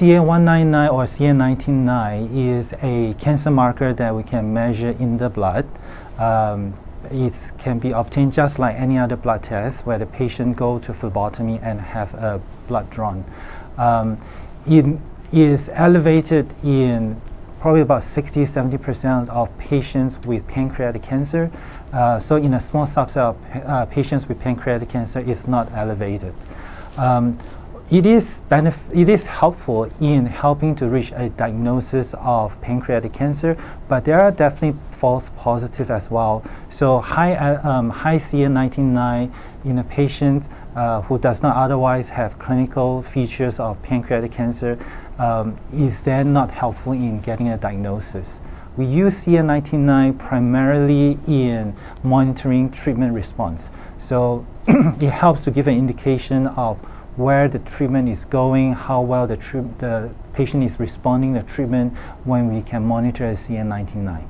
CA 19-9 or CA 19-9 is a cancer marker that we can measure in the blood. Um, it can be obtained just like any other blood test where the patient go to phlebotomy and have a blood drawn. Um, it is elevated in probably about 60 70% of patients with pancreatic cancer. Uh, so in a small subset of uh, patients with pancreatic cancer, it's not elevated. Um, it is, it is helpful in helping to reach a diagnosis of pancreatic cancer, but there are definitely false positives as well. So high, uh, um, high CA 19-9 in a patient uh, who does not otherwise have clinical features of pancreatic cancer um, is then not helpful in getting a diagnosis. We use CA 19-9 primarily in monitoring treatment response. So it helps to give an indication of where the treatment is going, how well the, the patient is responding to treatment when we can monitor CA 19-9.